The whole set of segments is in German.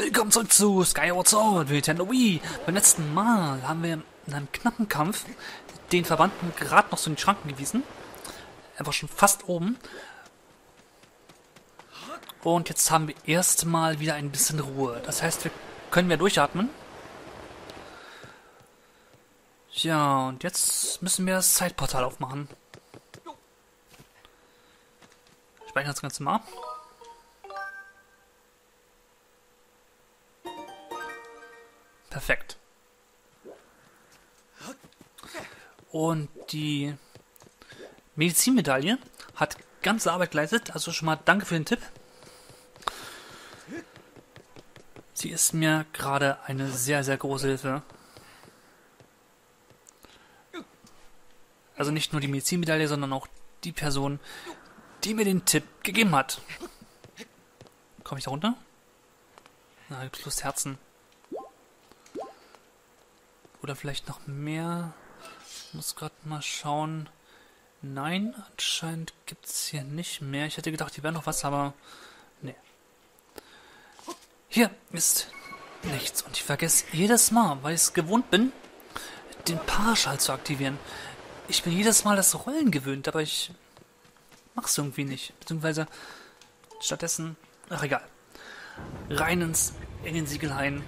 Willkommen zurück zu Skyward Sword für Nintendo Wii. Beim letzten Mal haben wir in einem knappen Kampf den Verbanden gerade noch so in die Schranken gewiesen. Er war schon fast oben. Und jetzt haben wir erstmal wieder ein bisschen Ruhe. Das heißt, wir können wir durchatmen. Ja, und jetzt müssen wir das Zeitportal aufmachen. Speichern das Ganze mal ab. Perfekt. Und die Medizinmedaille hat ganze Arbeit geleistet. Also schon mal danke für den Tipp. Sie ist mir gerade eine sehr, sehr große Hilfe. Also nicht nur die Medizinmedaille, sondern auch die Person, die mir den Tipp gegeben hat. Komme ich da runter? Na, Lust Herzen. Oder vielleicht noch mehr. Ich muss gerade mal schauen. Nein, anscheinend gibt es hier nicht mehr. Ich hätte gedacht, hier wäre noch was, aber nee. Hier ist nichts. Und ich vergesse jedes Mal, weil ich es gewohnt bin, den Paraschall zu aktivieren. Ich bin jedes Mal das Rollen gewöhnt, aber ich mach's irgendwie nicht. Beziehungsweise stattdessen, ach egal. Rein ins, in den Siegelhain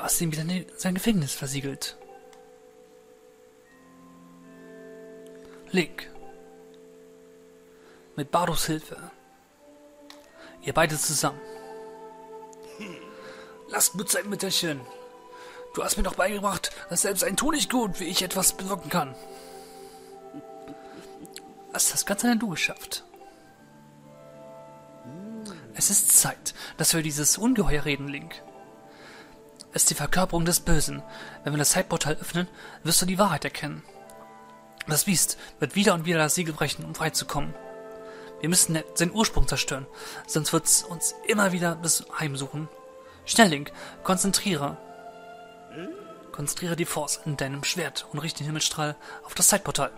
Du hast ihm wieder sein Gefängnis versiegelt. Link. Mit Bardos Hilfe. Ihr beide zusammen. Lasst gut sein, Mütterchen. Du hast mir doch beigebracht, dass selbst ein Tonichtgut wie ich etwas bewirken kann. Hast das ganz allein du geschafft. Es ist Zeit, dass wir dieses Ungeheuer reden, Link ist die Verkörperung des Bösen. Wenn wir das Zeitportal öffnen, wirst du die Wahrheit erkennen. Das Biest wird wieder und wieder das Siegel brechen, um freizukommen. Wir müssen seinen Ursprung zerstören, sonst wird es uns immer wieder bis heimsuchen. Schnell, Link, konzentriere. Konzentriere die Force in deinem Schwert und richte den Himmelstrahl auf das Zeitportal.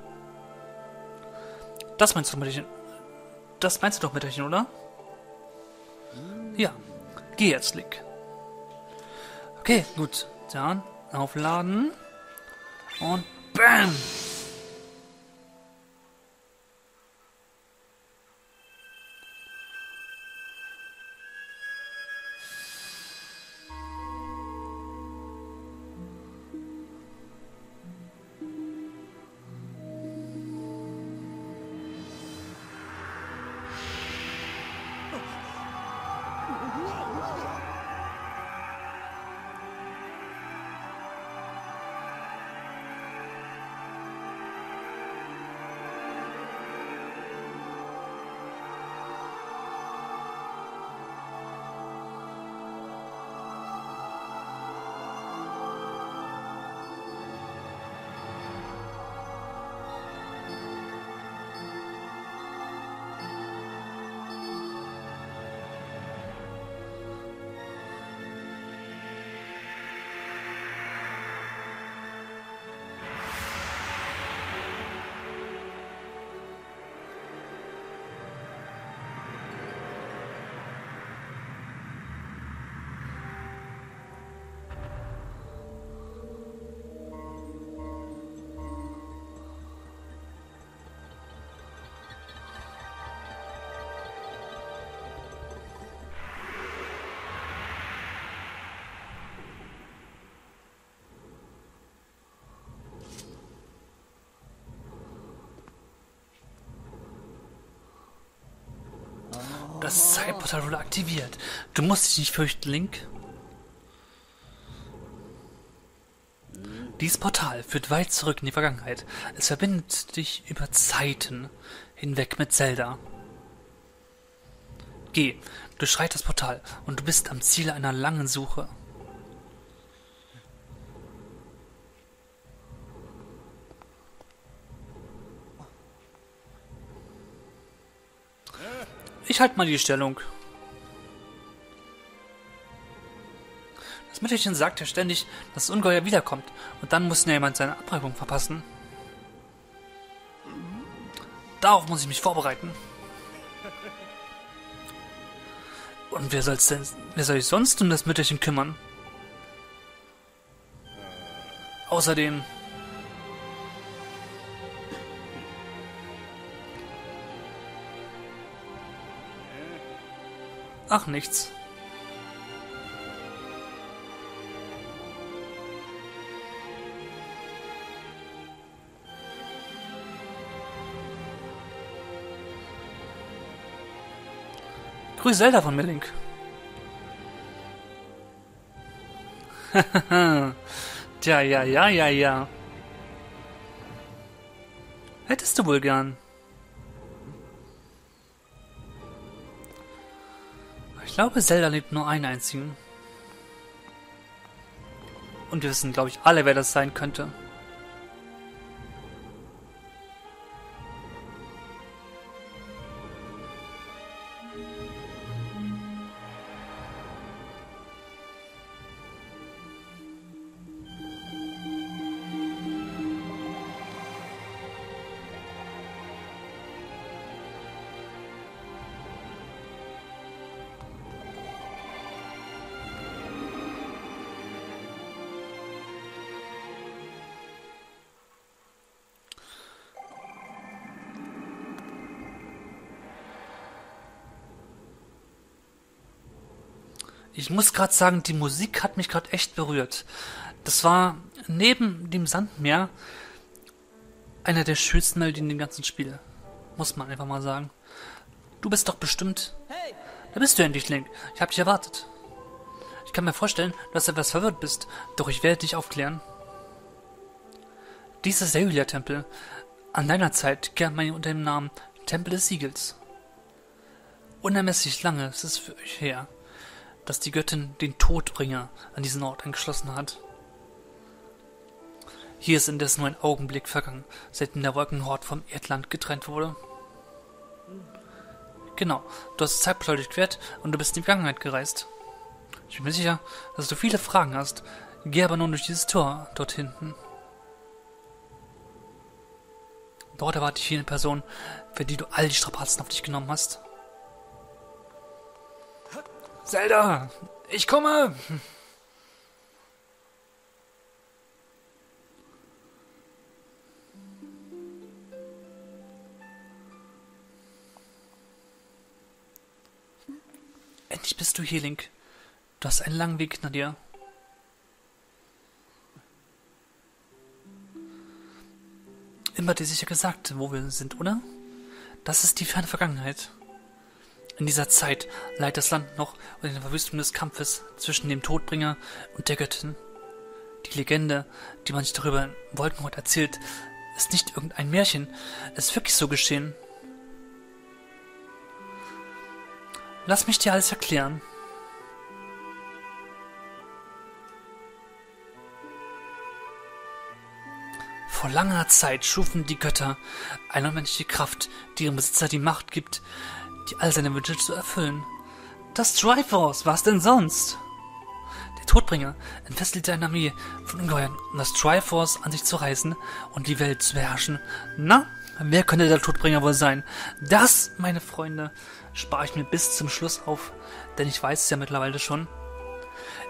Das meinst du, Mütterchen? Das meinst du doch, Mütterchen, oder? Ja. Geh jetzt, Link. Okay, gut. Dann aufladen. Und BAM! Das Zeitportal wurde aktiviert. Du musst dich nicht fürchten, Link. Dieses Portal führt weit zurück in die Vergangenheit. Es verbindet dich über Zeiten hinweg mit Zelda. Geh, durchschreit das Portal und du bist am Ziel einer langen Suche. Ich halte mal die Stellung. Das Mütterchen sagt ja ständig, dass das Ungeheuer wiederkommt. Und dann muss ja jemand seine Abreibung verpassen. Darauf muss ich mich vorbereiten. Und wer soll's denn, wer soll sich sonst um das Mütterchen kümmern? Außerdem... Ach, nichts. Zelda von mir, Link. Tja, ja, ja, ja, ja. Hättest du wohl gern. Glaube, Zelda lebt nur einen einzigen. Und wir wissen, glaube ich, alle, wer das sein könnte. Ich muss gerade sagen, die Musik hat mich gerade echt berührt. Das war neben dem Sandmeer einer der schönsten Melodien in dem ganzen Spiel. Muss man einfach mal sagen. Du bist doch bestimmt. Da bist du endlich, Link. Ich habe dich erwartet. Ich kann mir vorstellen, dass du etwas verwirrt bist, doch ich werde dich aufklären. Dieser Sehulia-Tempel. An deiner Zeit gern man ihn unter dem Namen Tempel des Siegels. Unermesslich lange ist es für euch her dass die Göttin den Todbringer an diesen Ort angeschlossen hat. Hier ist indes nur ein Augenblick vergangen, seitdem der Wolkenhort vom Erdland getrennt wurde. Genau, du hast Zeitportal durchquert und du bist in die Vergangenheit gereist. Ich bin mir sicher, dass du viele Fragen hast. Geh aber nun durch dieses Tor dort hinten. Dort erwartet dich eine Person, für die du all die Strapazen auf dich genommen hast. Zelda, ich komme! Endlich bist du hier, Link. Du hast einen langen Weg hinter dir. Immer dir sicher gesagt, wo wir sind, oder? Das ist die ferne Vergangenheit. In dieser Zeit leidet das Land noch unter der Verwüstung des Kampfes zwischen dem Todbringer und der Göttin. Die Legende, die man sich darüber in Wolkenhort erzählt, ist nicht irgendein Märchen. Es ist wirklich so geschehen. Lass mich dir alles erklären. Vor langer Zeit schufen die Götter eine unmenschliche Kraft, die ihrem Besitzer die Macht gibt, all seine Wünsche zu erfüllen. Das Triforce, was denn sonst? Der Todbringer entfesselte eine Armee von Ungeheuern, um das Triforce an sich zu reißen und die Welt zu beherrschen. Na, wer könnte der Todbringer wohl sein? Das, meine Freunde, spare ich mir bis zum Schluss auf, denn ich weiß es ja mittlerweile schon.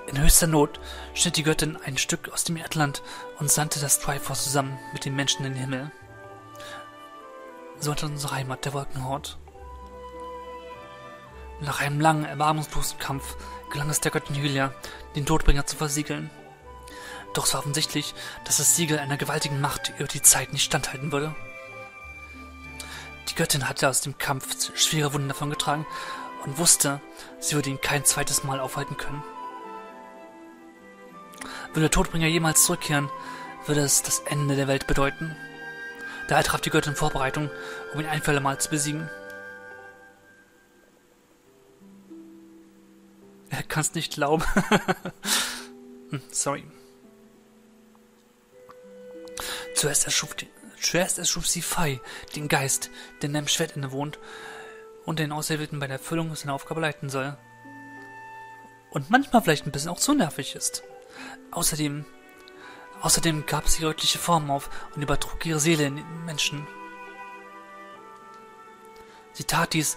In höchster Not schnitt die Göttin ein Stück aus dem Erdland und sandte das Triforce zusammen mit den Menschen in den Himmel. So hat unsere Heimat der Wolkenhort. Nach einem langen, erbarmungslosen Kampf gelang es der Göttin Hylia, den Todbringer zu versiegeln. Doch es war offensichtlich, dass das Siegel einer gewaltigen Macht über die Zeit nicht standhalten würde. Die Göttin hatte aus dem Kampf schwere Wunden davongetragen und wusste, sie würde ihn kein zweites Mal aufhalten können. Würde der Todbringer jemals zurückkehren, würde es das Ende der Welt bedeuten. Daher traf die Göttin Vorbereitung, um ihn ein für alle Mal zu besiegen. Er kann es nicht glauben. Hm, sorry. Zuerst erschuf, die, zuerst erschuf sie Fei, den Geist, der in einem Schwert innewohnt und den Auserwählten bei der Erfüllung seiner Aufgabe leiten soll. Und manchmal vielleicht ein bisschen auch zu nervig ist. Außerdem, außerdem gab sie göttliche Form auf und übertrug ihre Seele in den Menschen. Sie tat dies,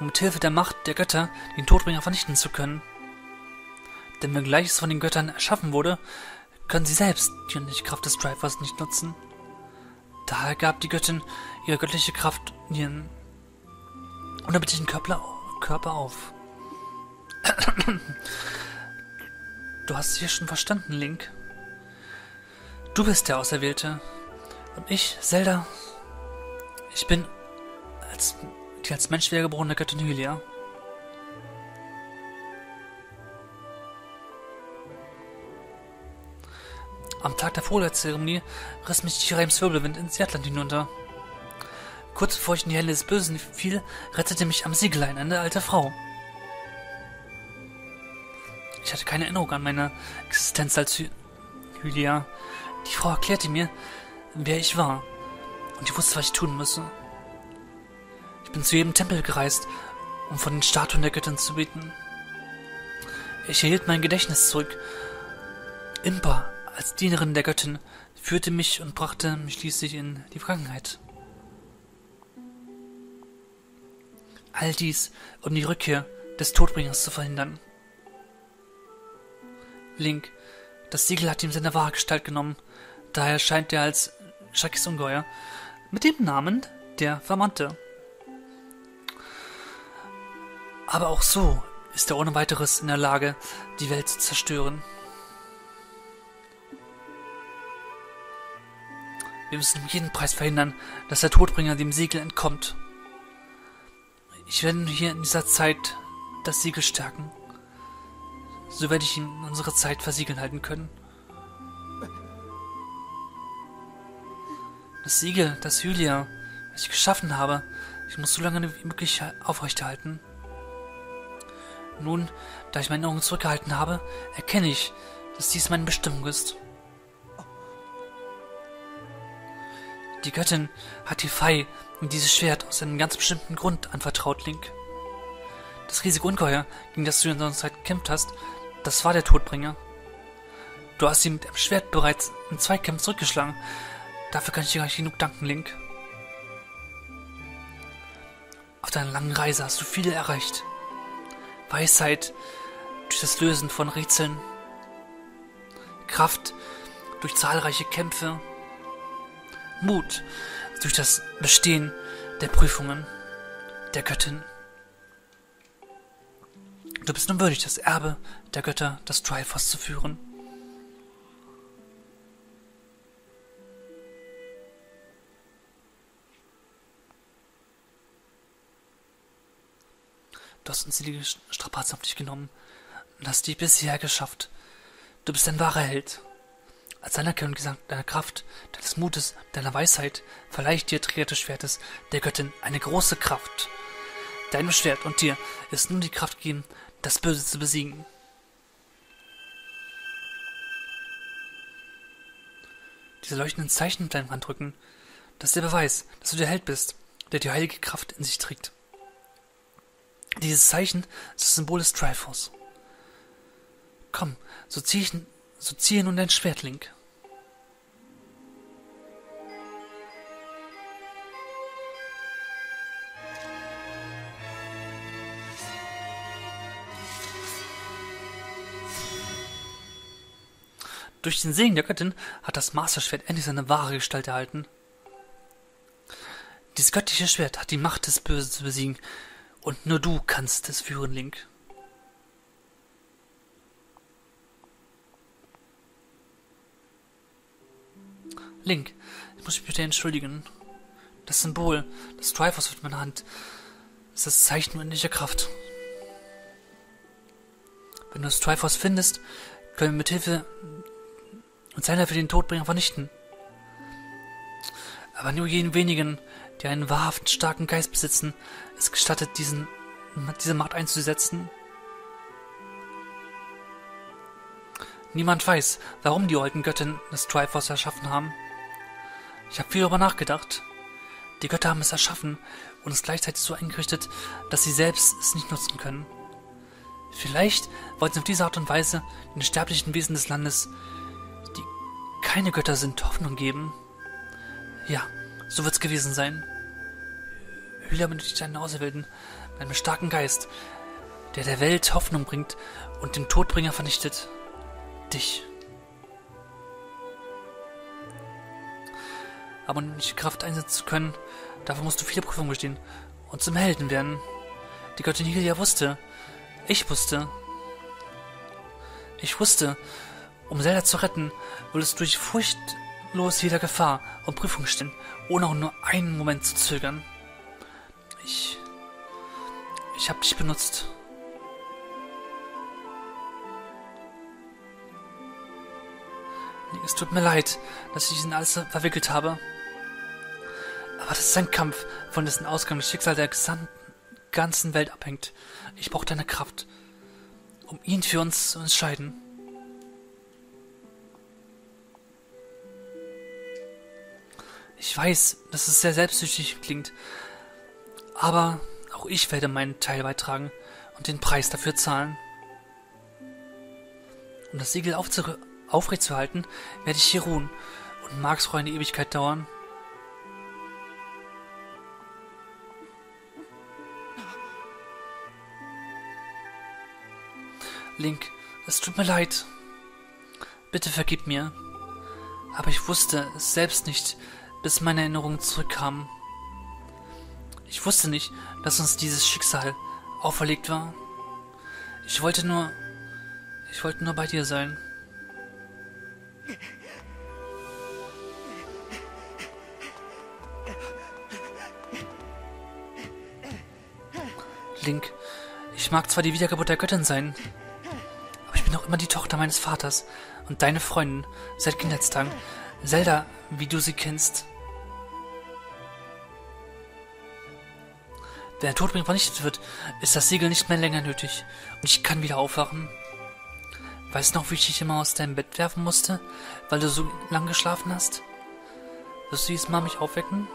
um mit Hilfe der Macht der Götter den Todbringer vernichten zu können. Denn wenngleich es von den Göttern erschaffen wurde, können sie selbst die unendliche Kraft des Drivers nicht nutzen. Daher gab die Göttin ihre göttliche Kraft in ihren unerbittlichen Körper auf. Du hast es hier schon verstanden, Link. Du bist der Auserwählte. Und ich, Zelda, ich bin als, die als Mensch wiedergeborene Göttin Hylia. Am Tag der Vorleitzeremonie riss mich Chiraims Wirbelwind ins Erdland hinunter. Kurz bevor ich in die Hände des Bösen fiel, rettete mich am Siegelein eine alte Frau. Ich hatte keine Erinnerung an meine Existenz als Hy Hylia. Die Frau erklärte mir, wer ich war. Und ich wusste, was ich tun müsse. Bin zu jedem Tempel gereist, um von den Statuen der Göttin zu beten. Ich erhielt mein Gedächtnis zurück. Impa, als Dienerin der Göttin, führte mich und brachte mich schließlich in die Vergangenheit. All dies, um die Rückkehr des Todbringers zu verhindern. Link. Das Siegel hat ihm seine wahre Gestalt genommen. Daher scheint er als Shakis Ungeheuer mit dem Namen der Vermannte. Aber auch so ist er ohne weiteres in der Lage, die Welt zu zerstören. Wir müssen um jeden Preis verhindern, dass der Todbringer dem Siegel entkommt. Ich werde hier in dieser Zeit das Siegel stärken so werde ich ihn unsere Zeit versiegeln halten können. Das Siegel, das Hylia, das ich geschaffen habe, ich muss so lange wie möglich aufrechterhalten. Nun, da ich meine Augen zurückgehalten habe, erkenne ich, dass dies meine Bestimmung ist. Die Göttin hat die Fei und dieses Schwert aus einem ganz bestimmten Grund anvertraut, Link. Das riesige Ungeheuer, gegen das du in unserer Zeit gekämpft hast, das war der Todbringer. Du hast ihn mit dem Schwert bereits in zwei Kämpfen zurückgeschlagen. Dafür kann ich dir gar nicht genug danken, Link. Auf deiner langen Reise hast du viel erreicht. Weisheit durch das Lösen von Rätseln. Kraft durch zahlreiche Kämpfe. Mut durch das Bestehen der Prüfungen der Göttin. Du bist nun würdig, das Erbe der Götter, das Triforce zu führen. Du hast unzählige Strapazen auf dich genommen und hast die bisher geschafft. Du bist ein wahrer Held. Als Anerkennung deiner Kraft, deines Mutes, deiner Weisheit verleihe ich dir Träger des Schwertes der Göttin eine große Kraft. Deinem Schwert und dir ist nun die Kraft gegeben, das Böse zu besiegen. Diese leuchtenden Zeichen auf deinem Handrücken, das ist der Beweis, dass du der Held bist, der die heilige Kraft in sich trägt. Dieses Zeichen ist das Symbol des Triforce. Komm, so ziehe, so ziehe nun dein Schwert, Link. Durch den Segen der Göttin hat das Masterschwert endlich seine wahre Gestalt erhalten. Dieses göttliche Schwert hat die Macht des Bösen zu besiegen, und nur du kannst es führen, Link. Link, ich muss mich bitte entschuldigen. Das Symbol, das Triforce auf meiner Hand, ist das Zeichen unendlicher Kraft. Wenn du das Triforce findest, können wir mit Hilfe und seiner für den Todbringer vernichten. Aber nur jenen wenigen, die einen wahrhaft starken Geist besitzen, ist gestattet, diesen, diese Macht einzusetzen. Niemand weiß, warum die alten Göttin das Triforce erschaffen haben. Ich habe viel darüber nachgedacht. Die Götter haben es erschaffen und es gleichzeitig so eingerichtet, dass sie selbst es nicht nutzen können. Vielleicht wollten sie auf diese Art und Weise den sterblichen Wesen des Landes keine Götter sind, Hoffnung geben? Ja, so wird's gewesen sein. Hülle benötigt einen Auserwählten, mit einem starken Geist, der der Welt Hoffnung bringt und den Todbringer vernichtet. Dich. Aber um die Kraft einsetzen zu können, dafür musst du viele Prüfungen bestehen und zum Helden werden. Die Göttin Hylia wusste. Ich wusste. Ich wusste, um Zelda zu retten, würdest du durch furchtlos jeder Gefahr und Prüfung stehen, ohne auch nur einen Moment zu zögern. Ich. Ich hab dich benutzt. Es tut mir leid, dass ich dich in alles verwickelt habe. Aber das ist ein Kampf, von dessen Ausgang das Schicksal der gesamten ganzen Welt abhängt. Ich brauche deine Kraft, um ihn für uns zu entscheiden. Ich weiß, dass es sehr selbstsüchtig klingt, aber auch ich werde meinen Teil beitragen und den Preis dafür zahlen. Um das Siegel aufrechtzuerhalten, werde ich hier ruhen und mag es eine Ewigkeit dauern. Link, es tut mir leid. Bitte vergib mir. Aber ich wusste es selbst nicht, bis meine Erinnerungen zurückkamen. Ich wusste nicht, dass uns dieses Schicksal auferlegt war. Ich wollte nur. Ich wollte nur bei dir sein. Link, ich mag zwar die Wiedergeburt der Göttin sein, bin noch immer die Tochter meines Vaters und deine Freundin seit Kindheitstagen. Zelda, wie du sie kennst. Wenn der Todbring vernichtet wird, ist das Siegel nicht mehr länger nötig und ich kann wieder aufwachen. Weißt du noch, wie ich dich immer aus deinem Bett werfen musste, weil du so lang geschlafen hast? Wirst du diesmal mich aufwecken?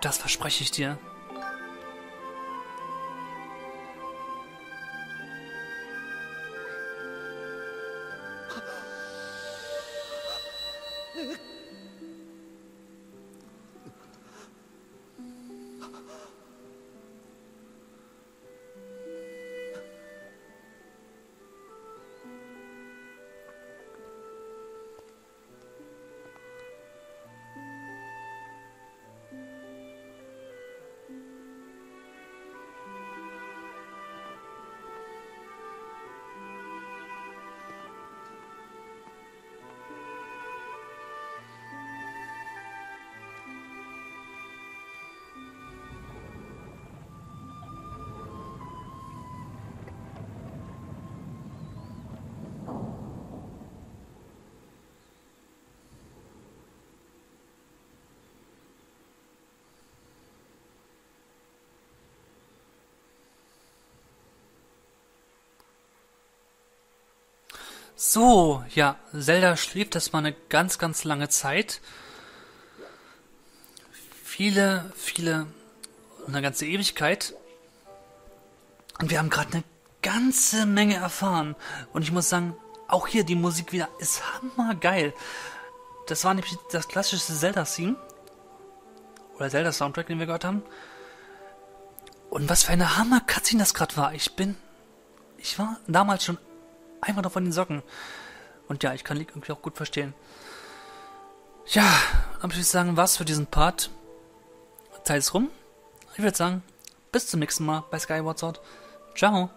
Das verspreche ich dir. So, ja, Zelda schläft das mal eine ganz, ganz lange Zeit. Viele, viele, eine ganze Ewigkeit. Und wir haben gerade eine ganze Menge erfahren. Und ich muss sagen, auch hier die Musik wieder ist hammergeil. Das war nämlich das klassische Zelda-Theme. Oder Zelda-Soundtrack, den wir gehört haben. Und was für eine Hammer-Cutscene das gerade war. Ich bin. Ich war damals schon einfach noch von den Socken. Und ja, ich kann League irgendwie auch gut verstehen. Ja, würde ich sagen, was für diesen Part. Zeit ist rum. Ich würde sagen, bis zum nächsten Mal bei Skyward Sword. Ciao.